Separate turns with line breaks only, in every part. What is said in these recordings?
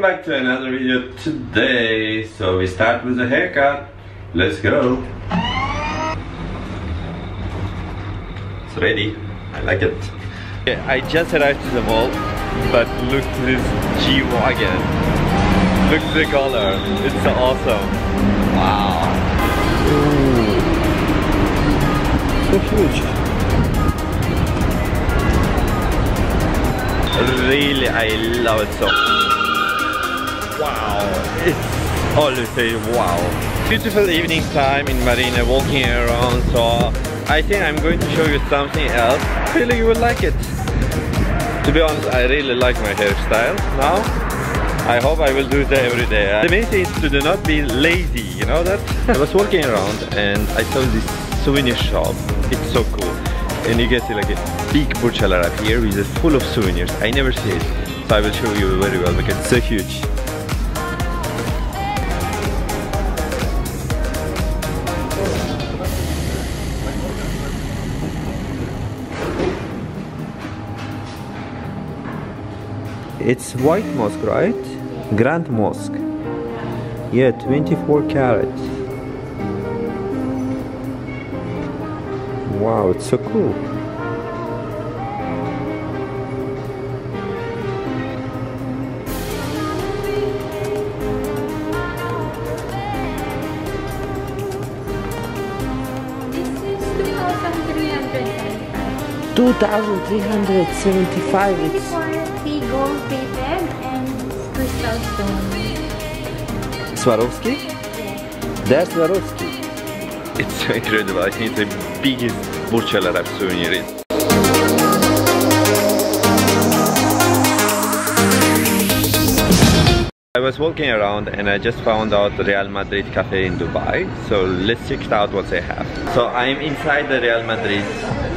back to another video today. So we start with a haircut. Let's go. It's ready. I like it. Yeah, I just arrived to the mall, but look to this G-Wagon. Look at the color. It's so awesome. Wow. Ooh. So huge. Really, I love it so. It's say wow. Beautiful evening time in Marina, walking around. So I think I'm going to show you something else. Really, you will like it. To be honest, I really like my hairstyle now. I hope I will do it every day. The main thing is to do not be lazy, you know that? I was walking around and I saw this souvenir shop. It's so cool. And you can see like a big Burj Al here which is full of souvenirs. I never see it. So I will show you very well because it's so huge. It's white mosque, right? Grand Mosque. Yeah, 24 karat. Wow, it's so cool.
2,375.
2375 it's
For the gold plated and crystal stone.
Swarovski?
Yeah.
That's Swarovski. It's so incredible. I think it's the biggest Burj Al Arab souvenir. I was walking around and I just found out the Real Madrid cafe in Dubai. So let's check out what they have. So I'm inside the Real Madrid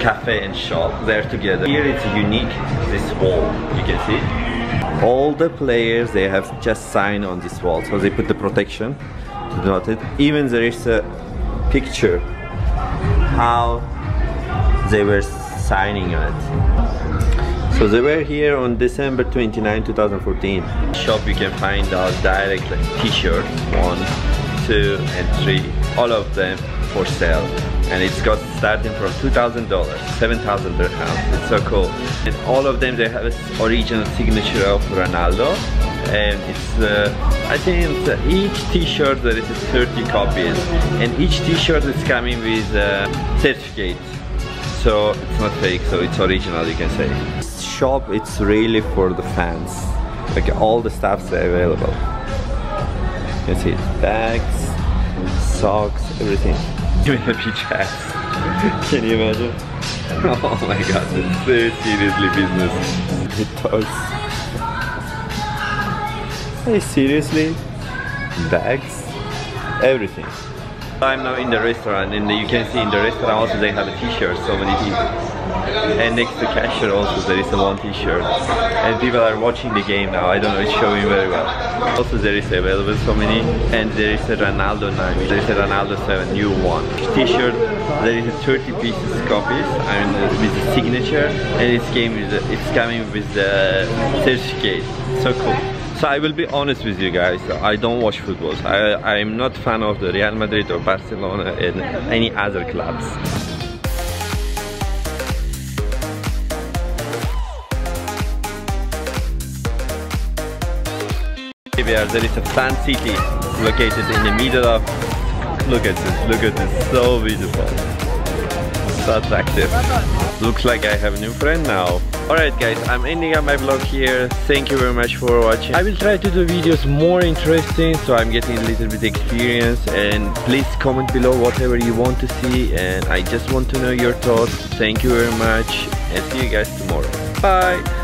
cafe and shop. They're together. Here it's unique, this wall, you can see. All the players, they have just signed on this wall. So they put the protection to not it. Even there is a picture how they were signing it. So they were here on December 29, 2014. Shop you can find out direct t-shirts, one, two, and three, all of them for sale. And it's got starting from $2,000, 7,000 dirhams. It's so cool. And all of them they have original signature of Ronaldo. And it's, uh, I think uh, each t-shirt there is 30 copies. And each t-shirt is coming with a certificate so it's not fake so it's original you can say. Shop it's really for the fans. Like all the stuff's are available. You can see bags socks everything. Even happy chats can you imagine? Oh my god it's so seriously business. It does. Hey seriously? Bags? Everything I'm now in the restaurant and you can see in the restaurant also they have a t-shirt, so many people. And next to cashier also there is a one t-shirt. And people are watching the game now, I don't know, it's showing very well. Also there is available so many and there is a Ronaldo 9, there is a Ronaldo 7 new one. T-shirt, there is a 30 pieces copies and with the signature and it's with the, it's coming with the certificate. So cool. So I will be honest with you guys, I don't watch footballs. I, I'm not fan of the Real Madrid or Barcelona and any other clubs. Here there is a fan city located in the middle of look at this look at this so beautiful so attractive. Looks like I have a new friend now. Alright guys I'm ending up my vlog here. Thank you very much for watching. I will try to do videos more interesting so I'm getting a little bit experience. And please comment below whatever you want to see. And I just want to know your thoughts. Thank you very much. And see you guys tomorrow. Bye